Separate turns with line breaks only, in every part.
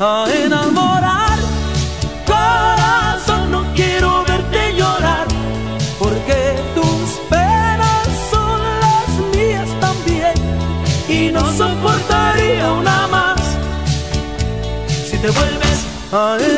a enamorar. Corazón, no quiero verte llorar, porque tus penas son las mías también. Y no soportaría una más si te vuelves a enamorar.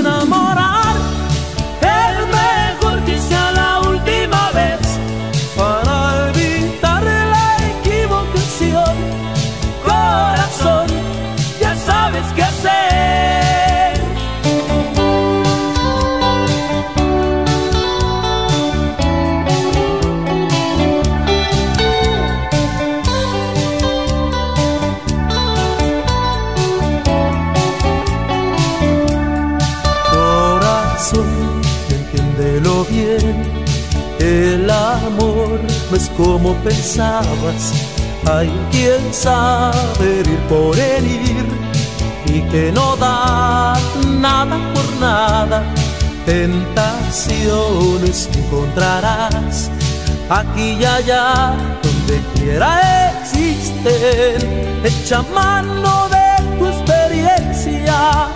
aquí y allá, donde quiera existen. Echa mano de tu experiencia,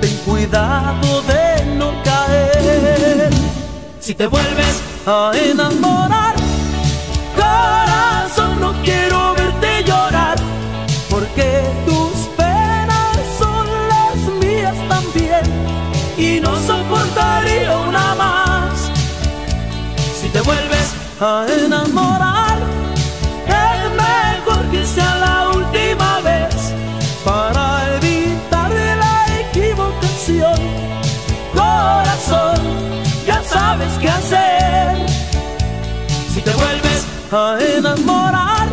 ten cuidado de no caer. Si te vuelves a enamorar, corazón no quiero a enamorar. Es mejor que sea la última vez para evitar la equivocación. Corazón, ya sabes qué hacer. Si te vuelves a enamorar.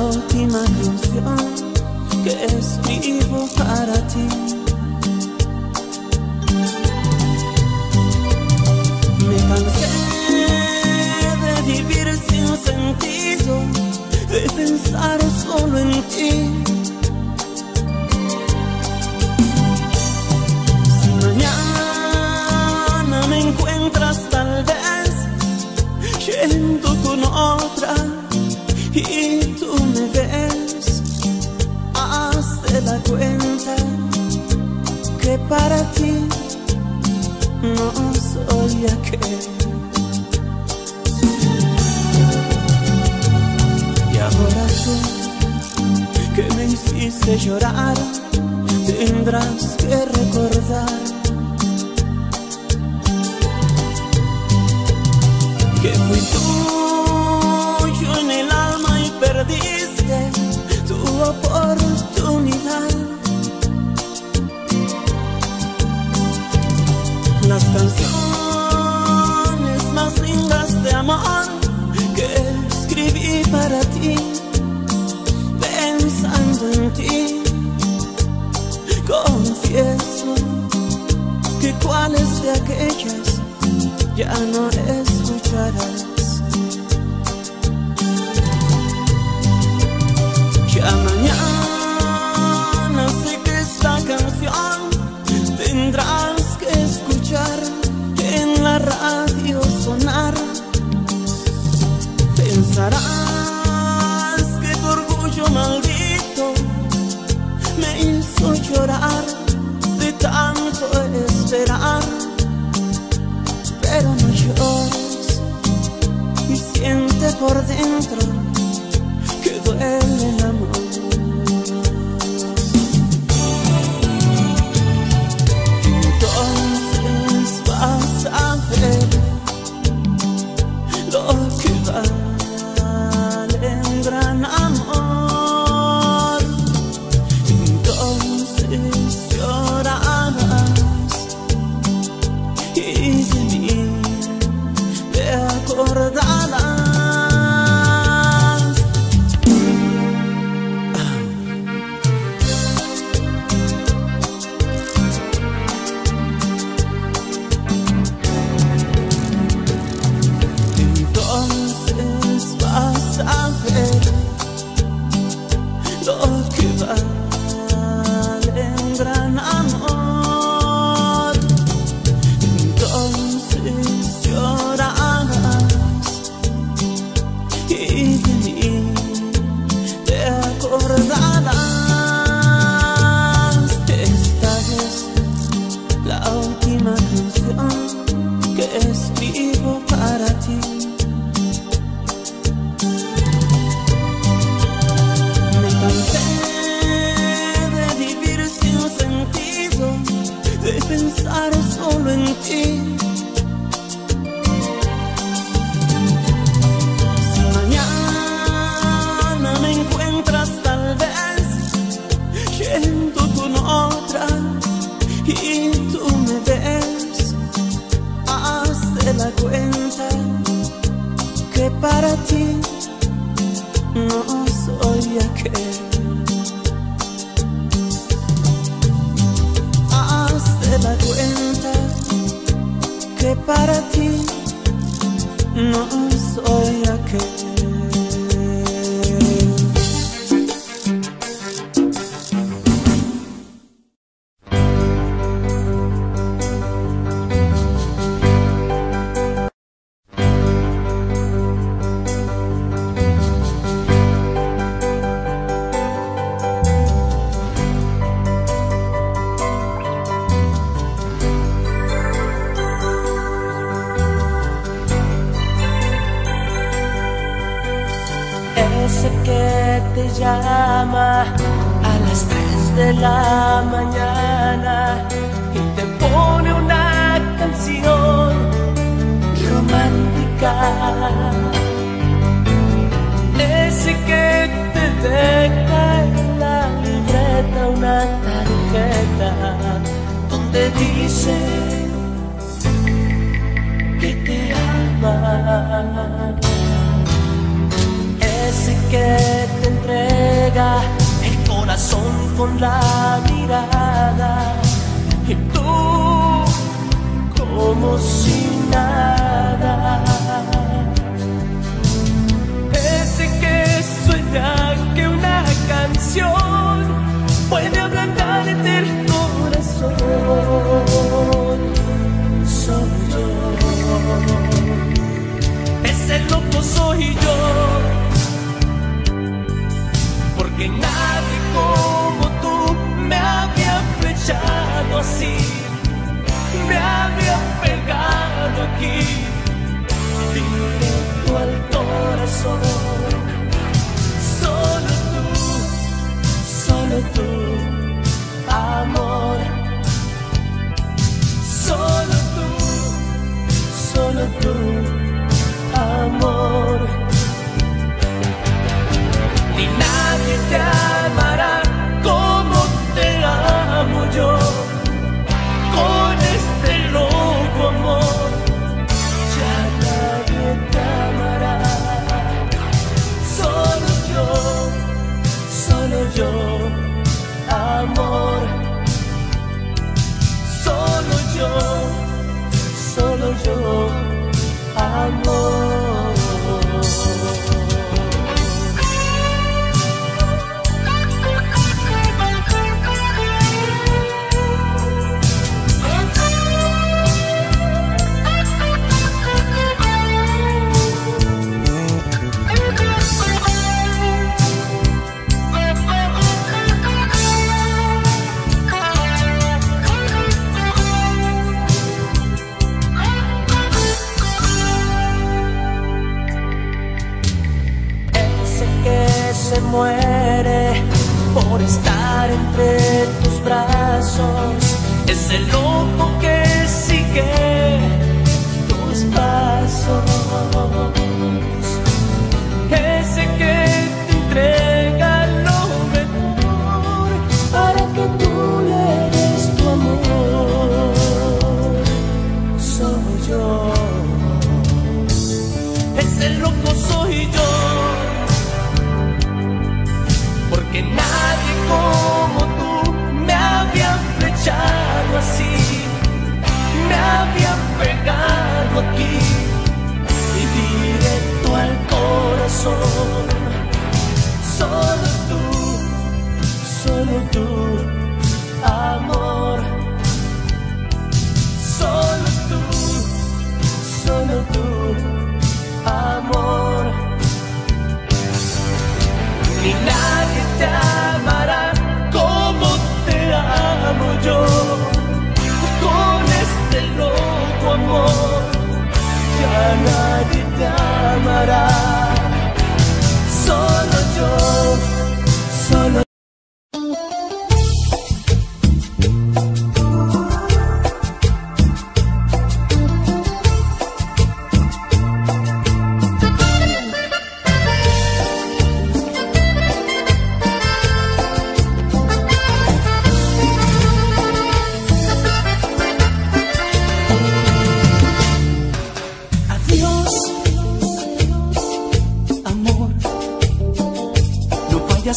última canción que escribo para ti. Me cansé de vivir sin sentido, de pensar solo en ti.
Si mañana me encuentras tal vez yendo con otra y ves, hazte la cuenta que para ti no soy aquel. Y ahora tú que me hiciste llorar, tendrás que recordar que fui tú. oportunidad. Las canciones más lindas de amor que escribí para ti, pensando en ti, confieso que cuáles de aquellas ya no escucharás.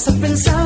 No
vayas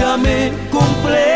ya
me compré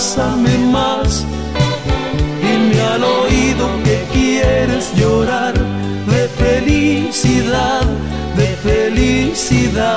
abrázame más. Dime al oído que quieres llorar de felicidad, de felicidad.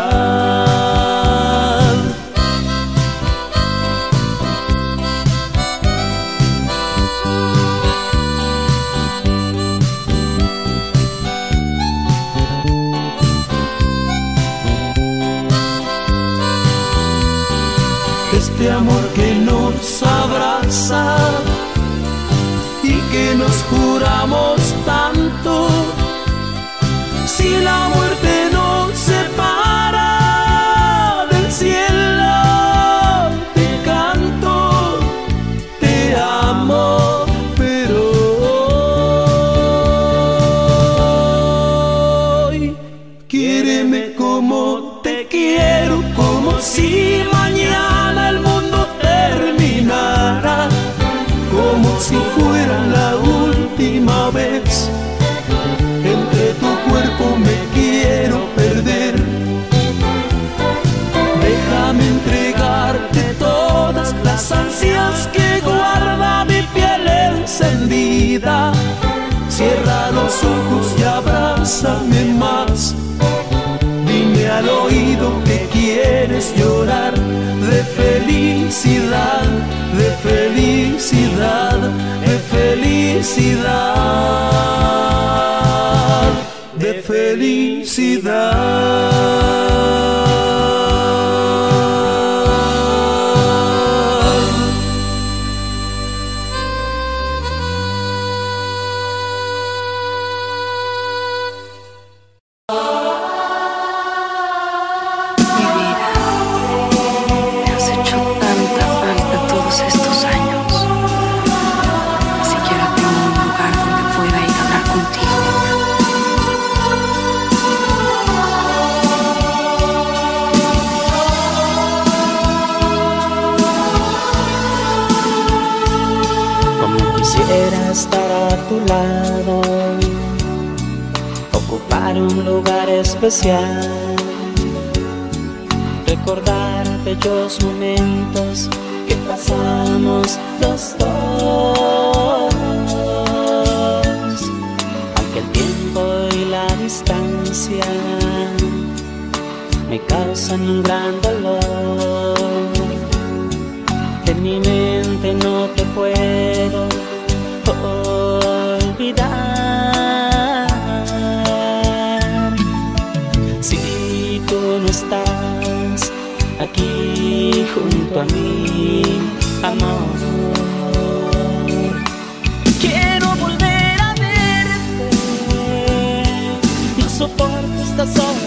Este amor que no nos abrazar y que nos juramos abrázame más. Dime al oído que quieres llorar de felicidad, de felicidad, de felicidad, de felicidad.
lado, ocupar un lugar especial, recordar bellos momentos que pasamos los dos, aunque el tiempo y la distancia me causan un gran dolor. Junto a mí, amor. Quiero volver a verte, no soporto esta soledad.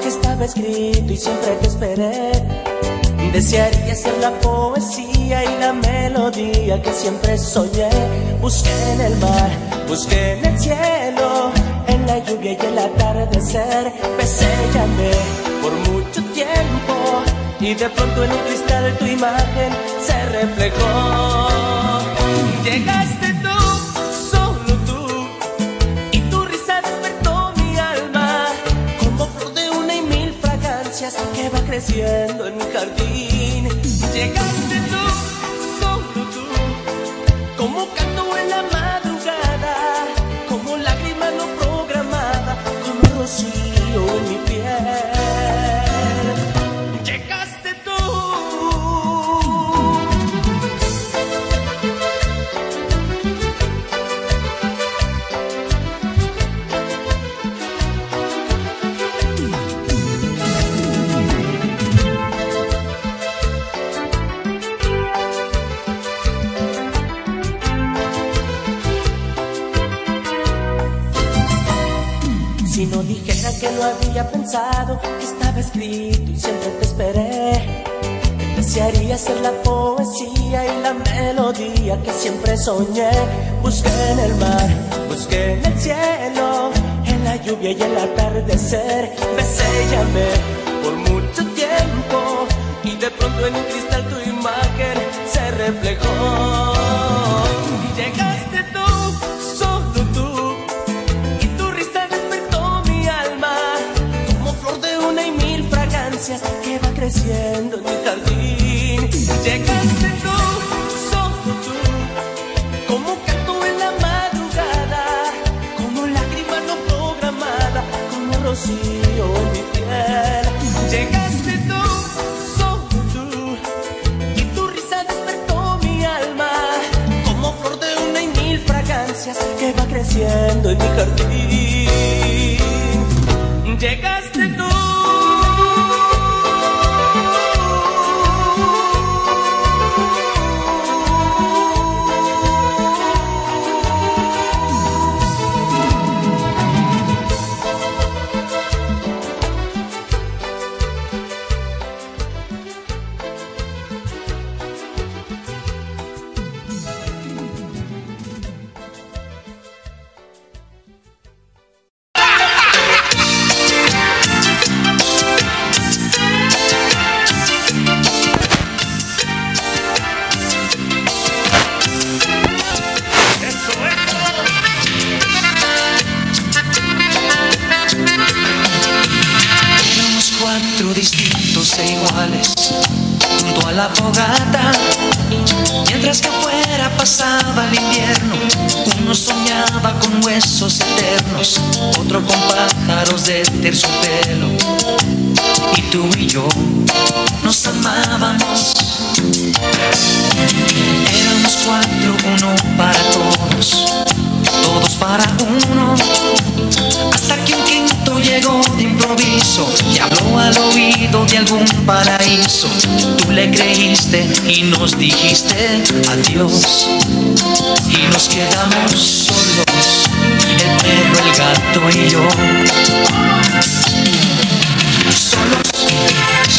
Que
estaba escrito y siempre te esperé. Desearía ser la poesía y la melodía que siempre soñé. Busqué en el mar, busqué en el cielo, en la lluvia y el atardecer. Besé y por mucho tiempo y de pronto en un cristal tu imagen se reflejó. Llegaste creciendo en mi jardín. Que siempre soñé. Busqué en el mar, busqué en el cielo, en la lluvia y el atardecer. Besé y por mucho tiempo y de pronto en un cristal tu imagen se reflejó. Y llegaste tú, solo tú. Y tu risa despertó mi alma como flor de una y mil fragancias que va creciendo en mi jardín. Llegaste tú. Creciendo en mi
Mientras que afuera pasaba el invierno, uno soñaba con huesos eternos, otro con pájaros de terciopelo. Y tú y yo nos amábamos. Éramos cuatro, uno para todos, todos para uno. Hasta que un quinto llegó de improviso y habló al oído de algún paraíso. Tú le creíste y nos dijiste adiós. Y nos quedamos solos, el perro, el gato y yo. Solos,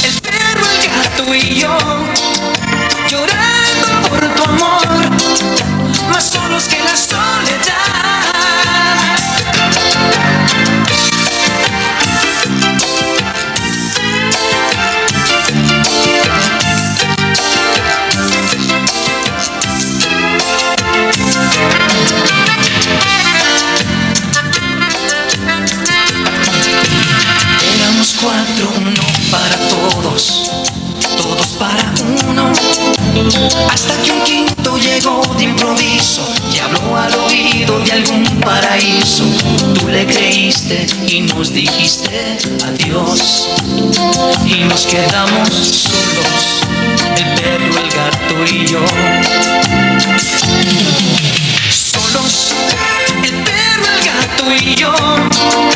el perro, el gato y yo. Llorando por tu amor, más solos que la soledad. Hasta que un quinto llegó de improviso y habló al oído de algún paraíso. Tú le creíste y nos dijiste adiós. Y nos quedamos solos, el perro, el gato y yo. Solos, el perro, el gato y yo.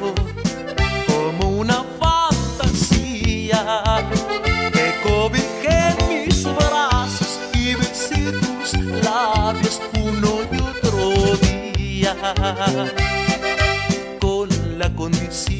Como una fantasía que cobijé mis brazos y besé tus labios uno y otro día. Con la condición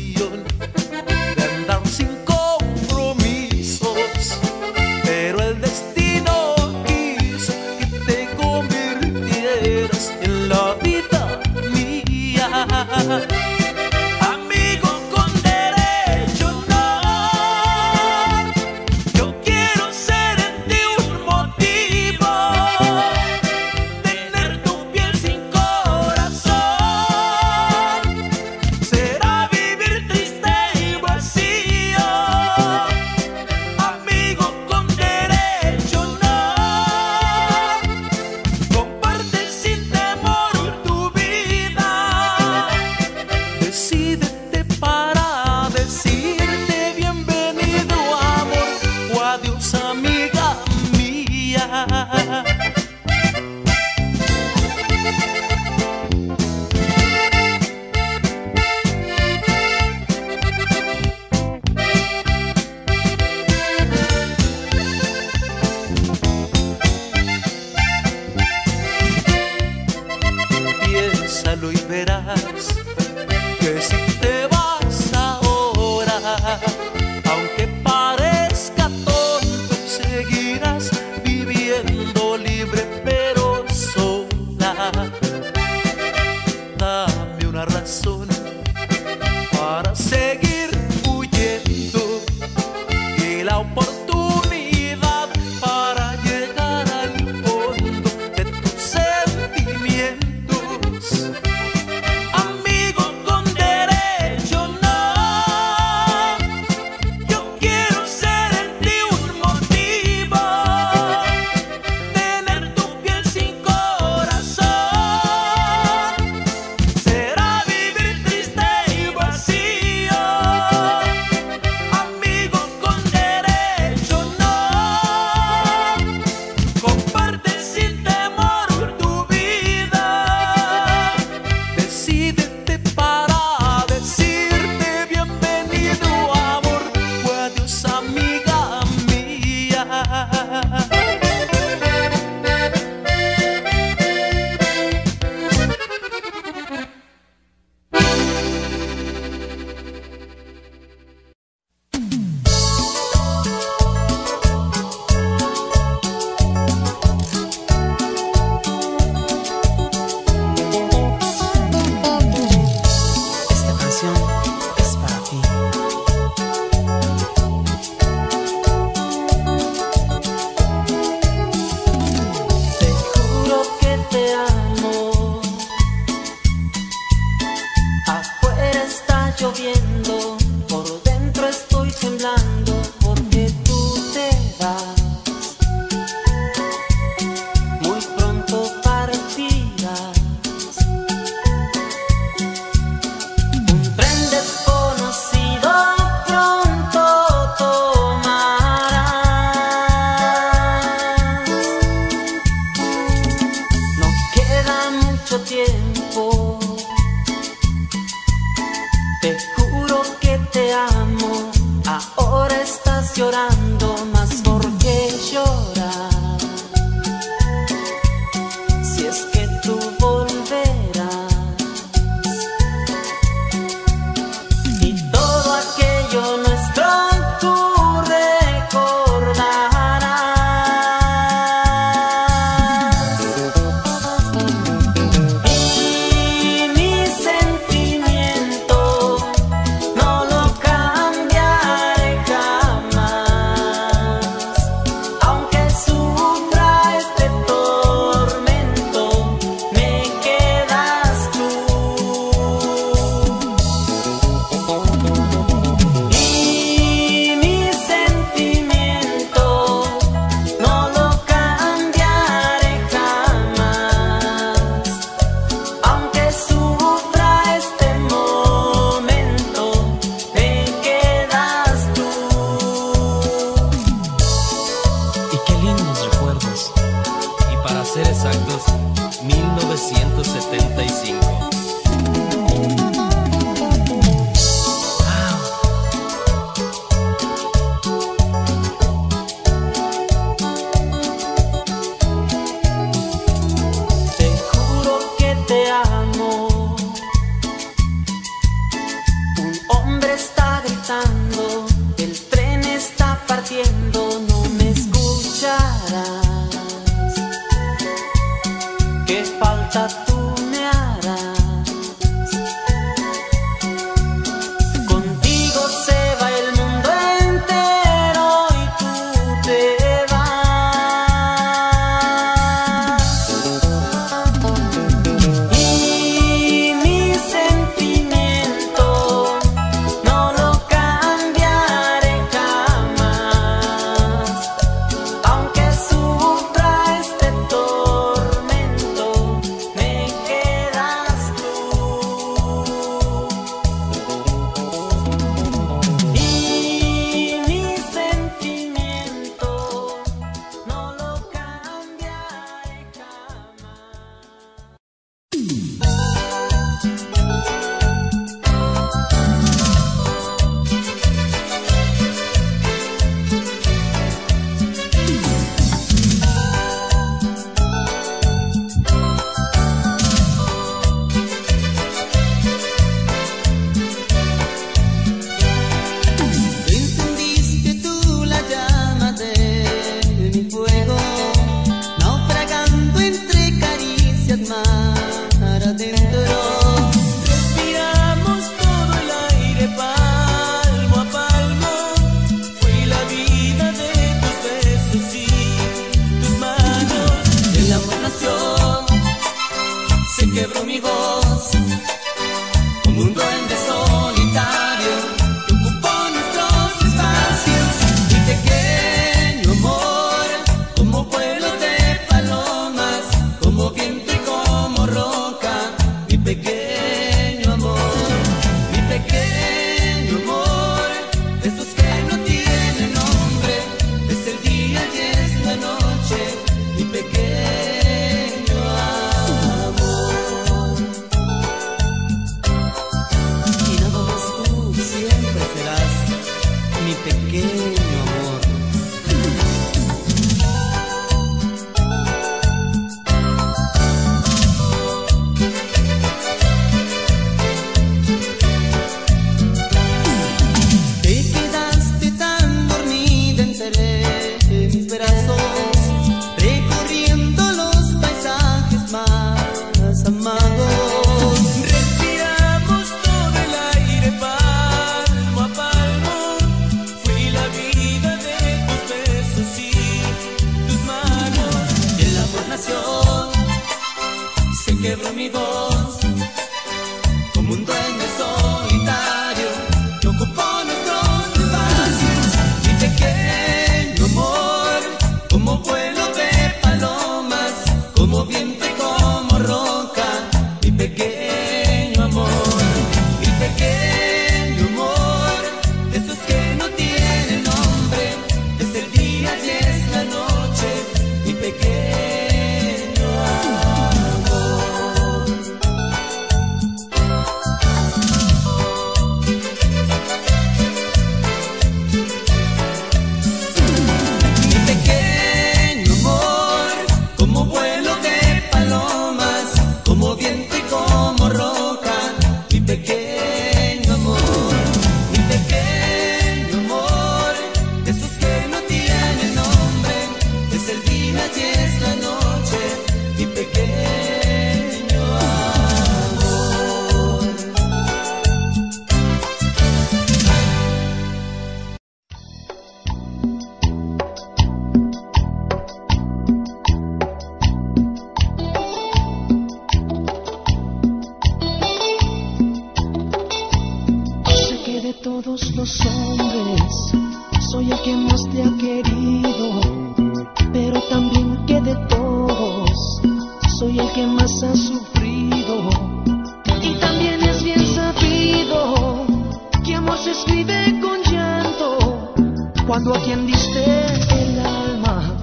cuando a quien diste el alma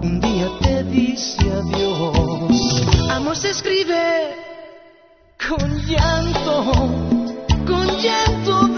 un día te dice adiós. Amor se escribe con llanto, con llanto.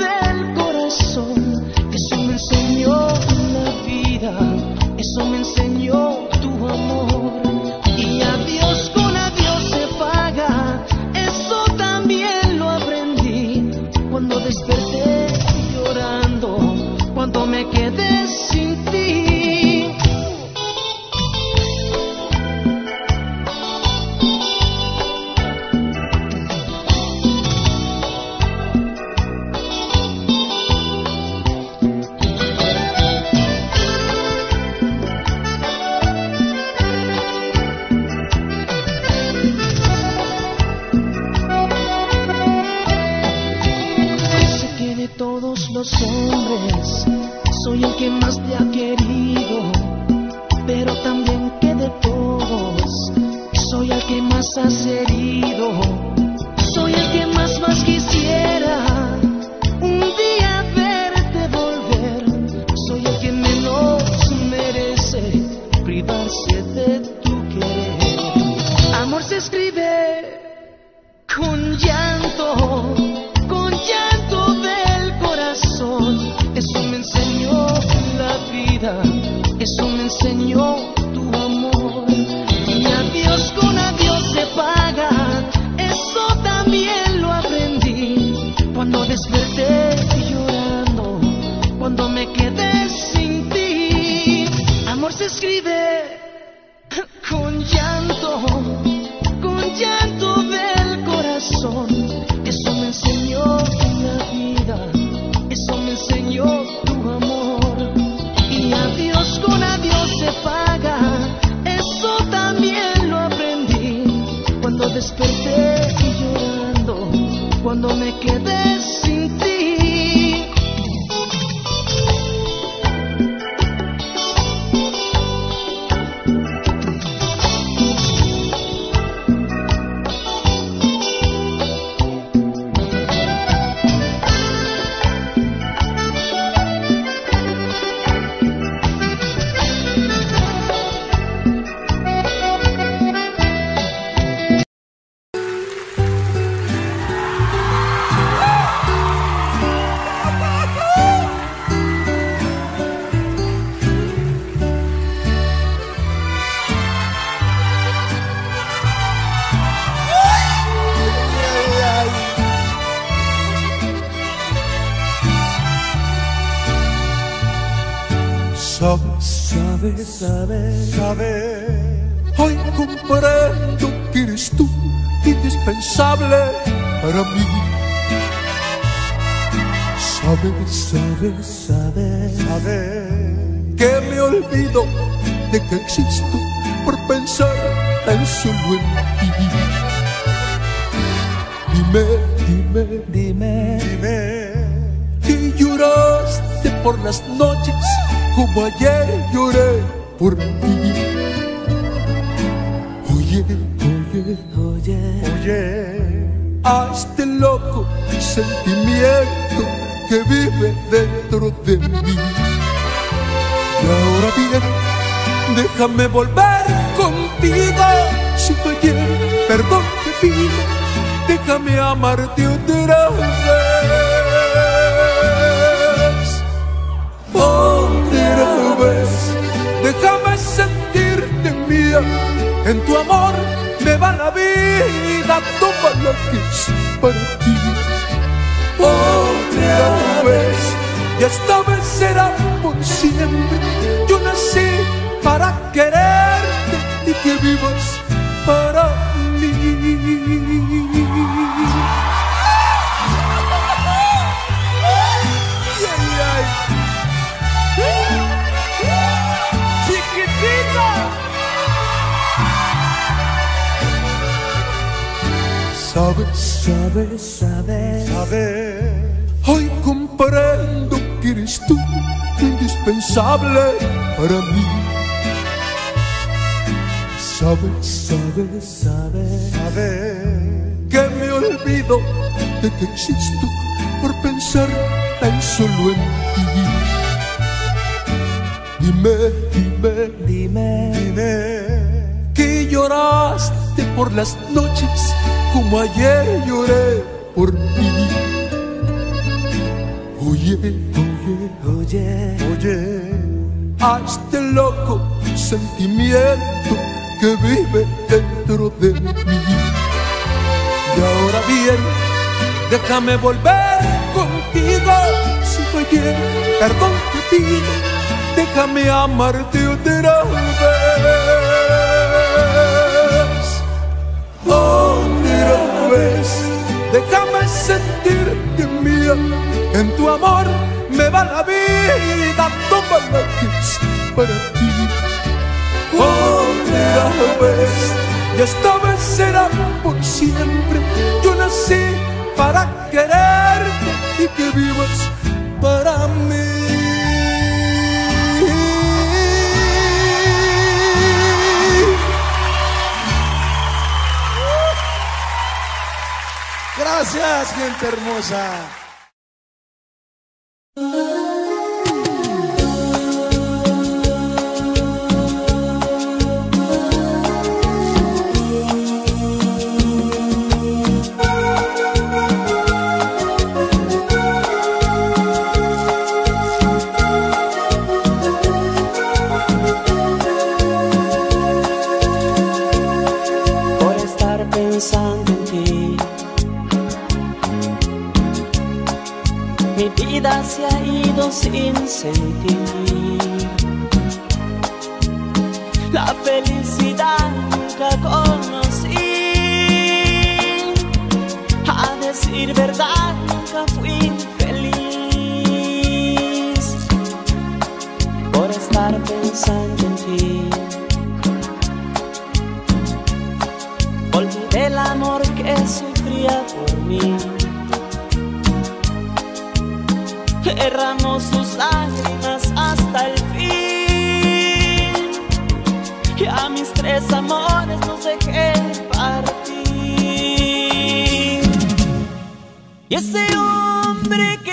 Sabes, sabes que me olvido de que existo por pensar tan solo en ti. Dime, dime, dime, dime que lloraste por las noches como ayer lloré por ti. Oye, oye, oye, oye, a este loco sentimiento que vive dentro de mí. Y ahora bien, déjame volver contigo. Si fallé, perdón te pido, déjame amarte otra vez. Otra vez, déjame sentirte mía. En tu amor me va la vida, toma lo que es para ti. Otra vez, y esta vez será por siempre. Yo nací para quererte y que vivas para mí. Sabes, sabes, sabes, sabes. Hoy comprendo eres tú indispensable para mí. Sabes, sabes, sabes, sabes que me olvido de que existo por pensar tan solo en ti. Dime, dime, dime, dime que lloraste por las noches como ayer lloré por ti. Oye, oye, oye, a este loco sentimiento que vive dentro de mí. Y ahora bien, déjame volver contigo. Si fallé, perdón te pido, déjame amarte otra vez. Otra vez, déjame sentirte mía. En tu amor me va la vida, toma lo que para ti. Otra vez, y esta vez será por siempre. Yo nací para quererte y que vivas para mí.
Gracias, gente hermosa.
Sin sentir. La felicidad nunca conocí. A decir verdad, tres amores los dejé partir. Y ese hombre que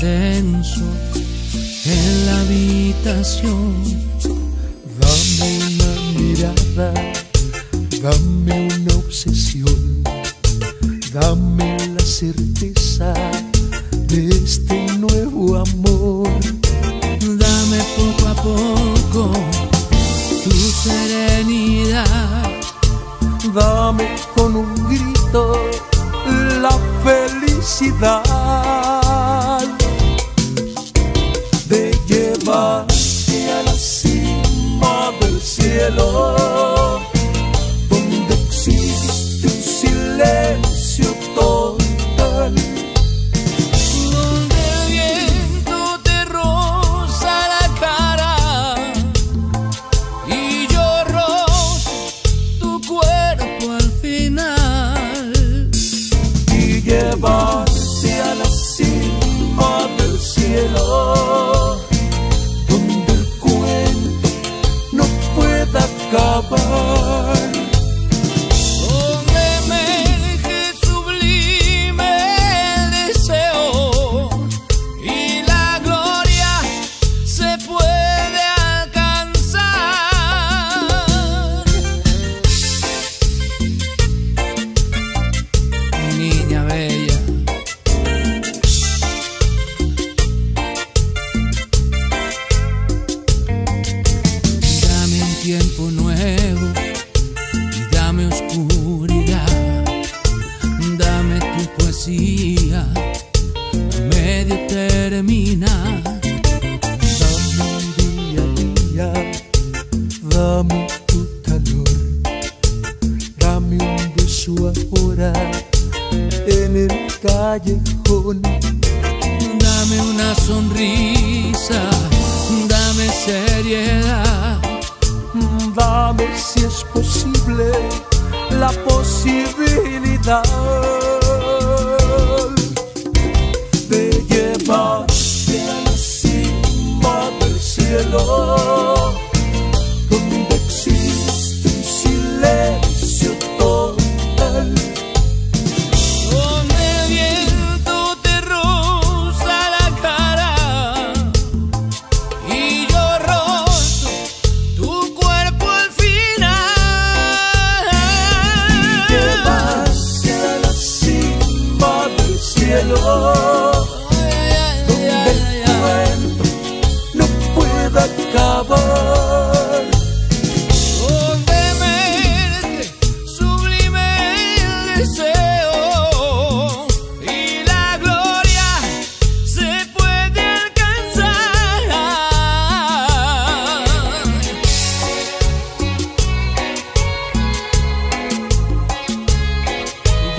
intenso en la habitación.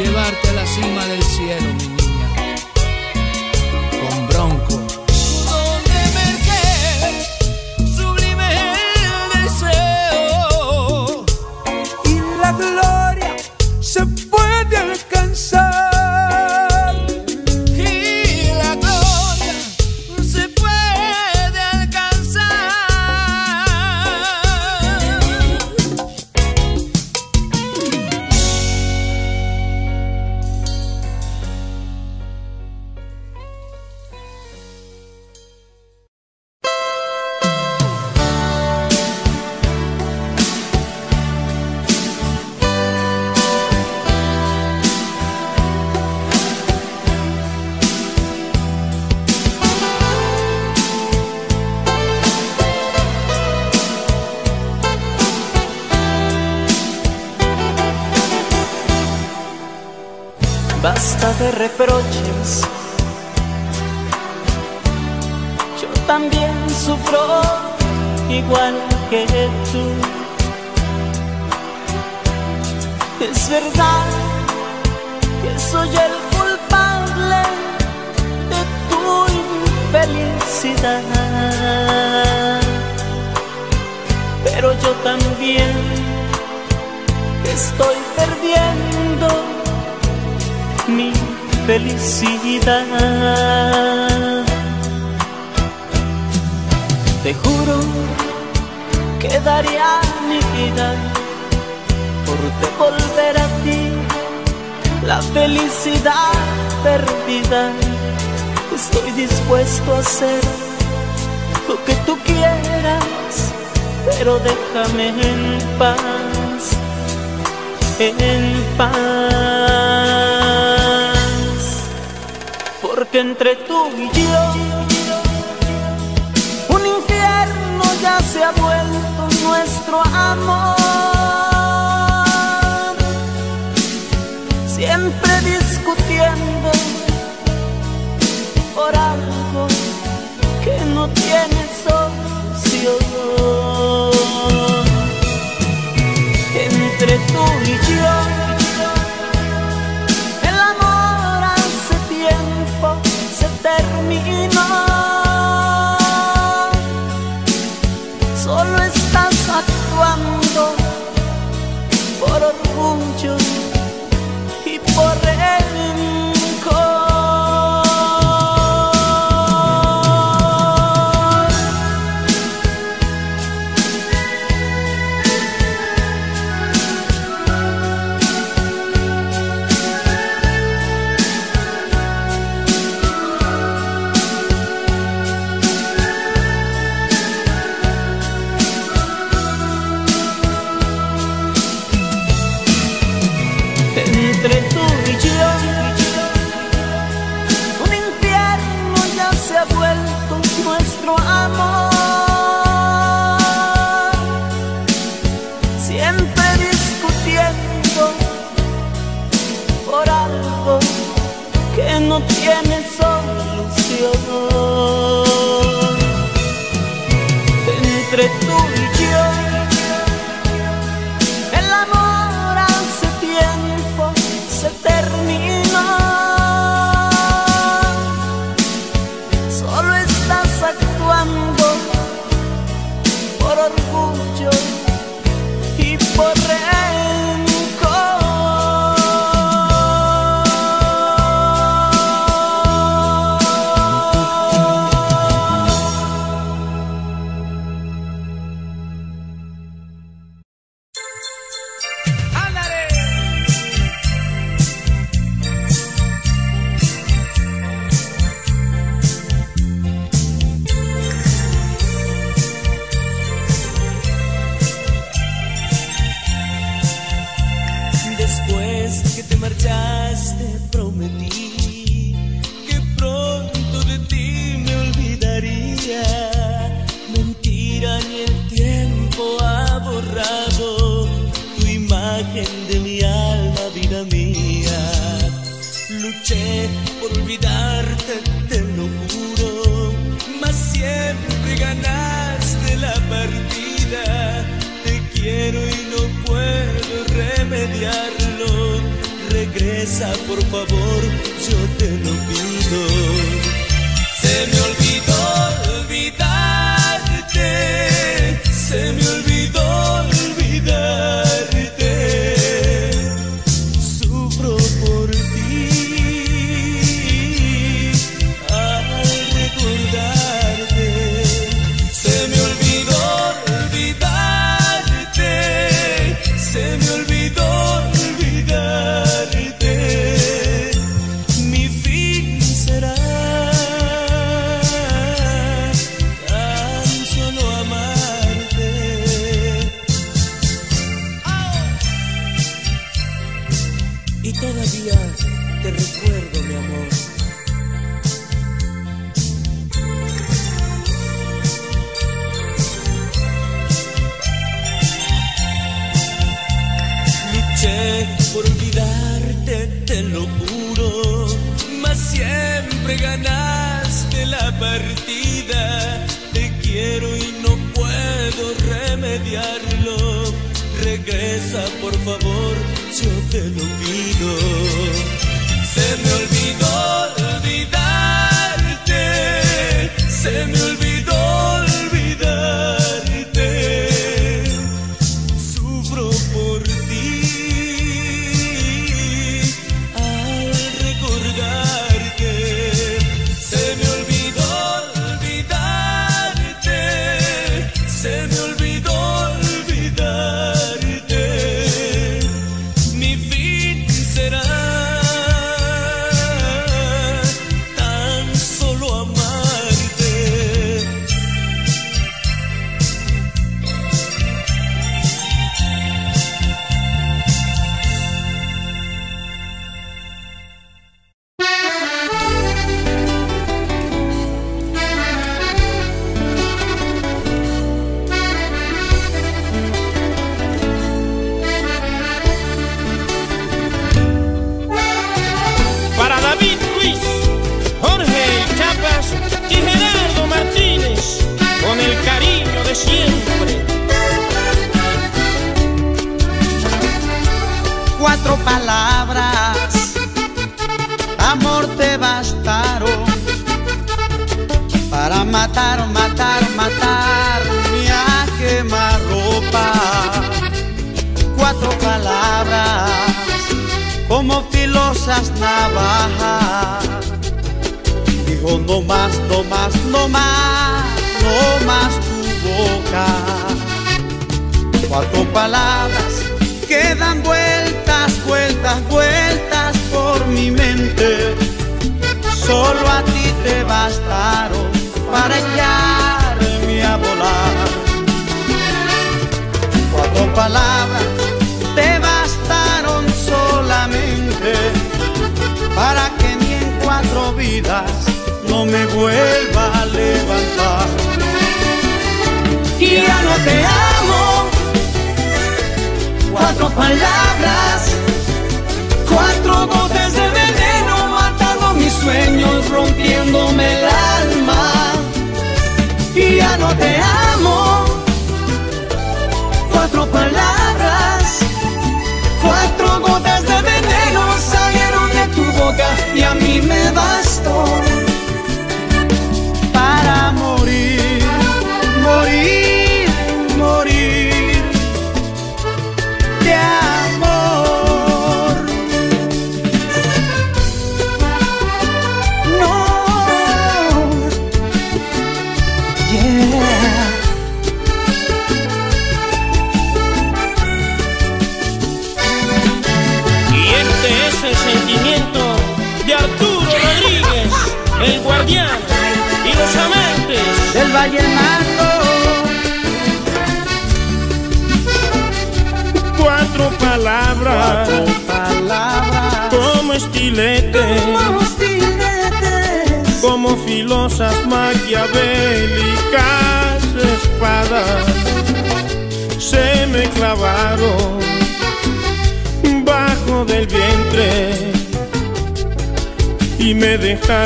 Llevarte a la cima del cielo,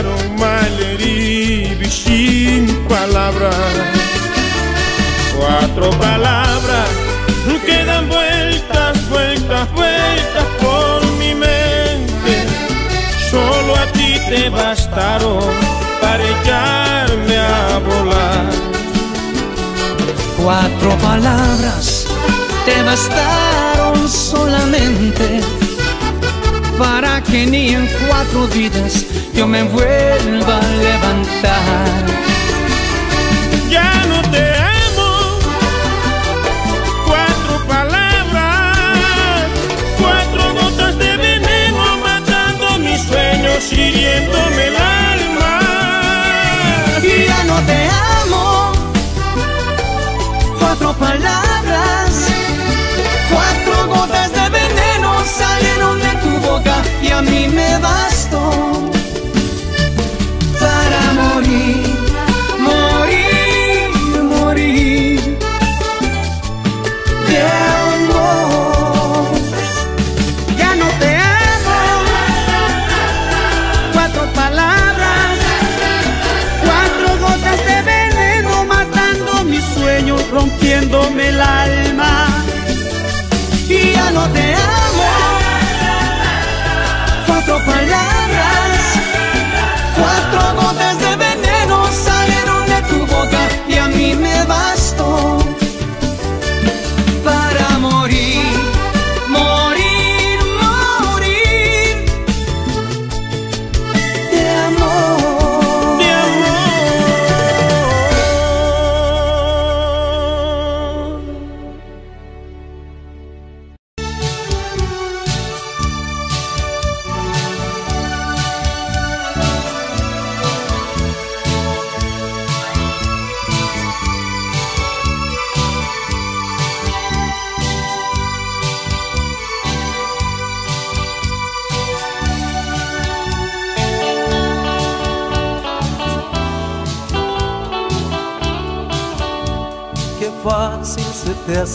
dejaron sin palabras. Cuatro palabras que dan vueltas, vueltas, vueltas por mi mente. Solo a ti te bastaron para echarme a volar.
Cuatro palabras te bastaron solamente para que ni en cuatro vidas yo me vuelva a levantar.
Ya no te amo, cuatro palabras, cuatro gotas de veneno matando mis sueños, hiriéndome el alma.
Ya no te amo, cuatro palabras, a mí me bastó para morir, morir, morir de amor. Ya no te amo, cuatro palabras, cuatro gotas de veneno matando mis sueños, rompiéndome el alma. Y ya no te amo, cuatro palabras, cuatro gotas de veneno salieron de tu boca y a mí me bastó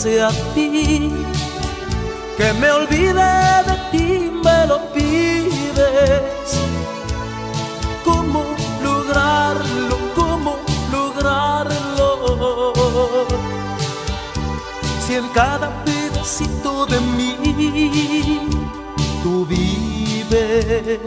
a ti que me olvide de ti, me lo pides. ¿Cómo lograrlo? ¿Cómo lograrlo? Si en cada pedacito de mí tú vives.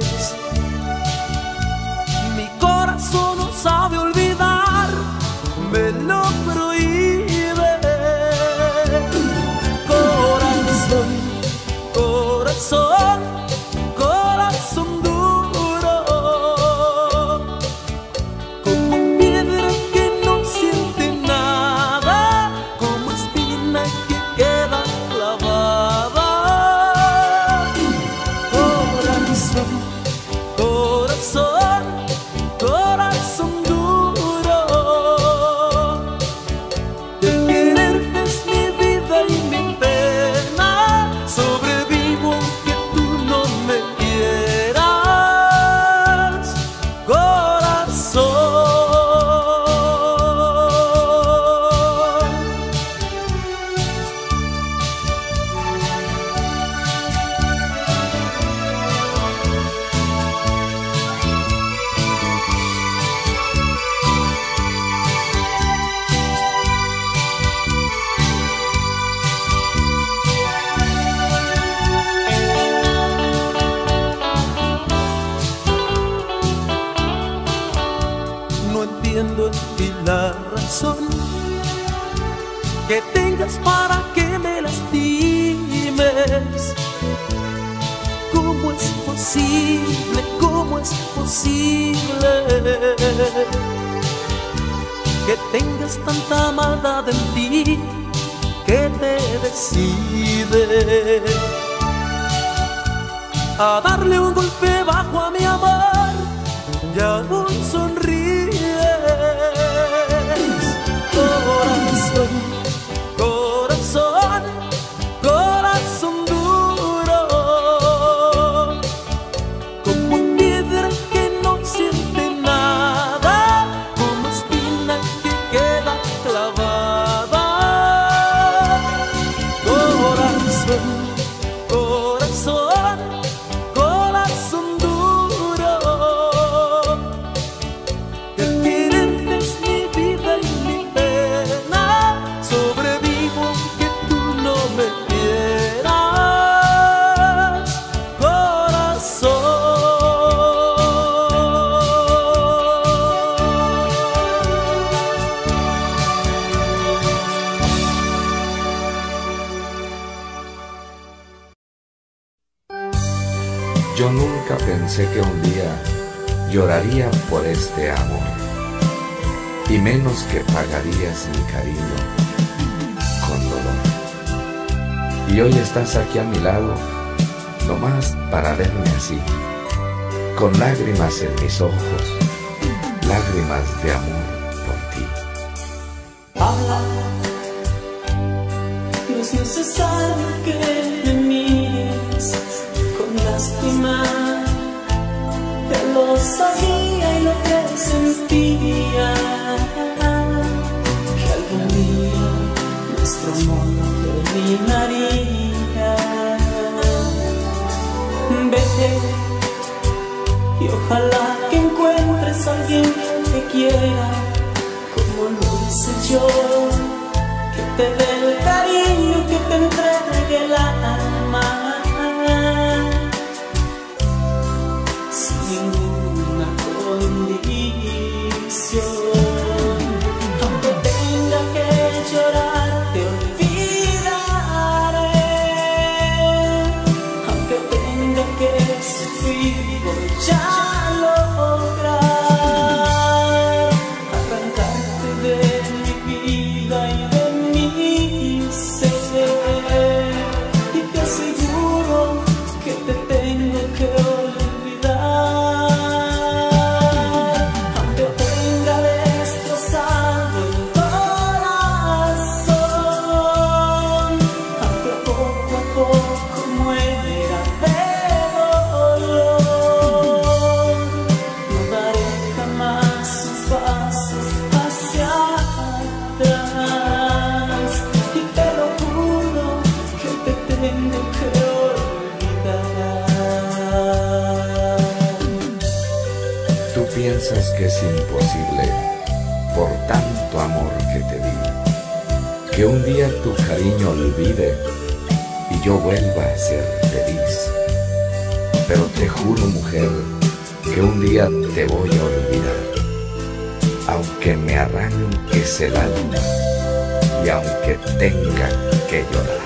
tu cariño olvide y yo vuelva a ser feliz. Pero te juro, mujer, que un día te voy a olvidar. Aunque me arranques el alma y aunque tenga que llorar.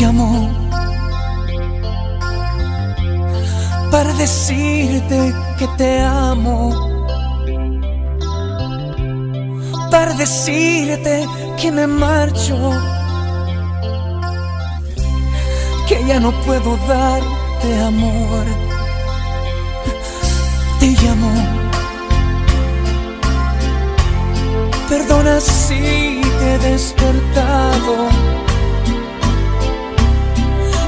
llamó para decirte que te amo, para decirte que me marcho, que ya no puedo darte amor. Te llamo. Perdona si te he despertado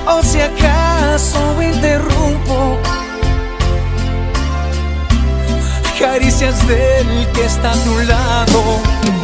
o si acaso interrumpo caricias del que está a tu lado.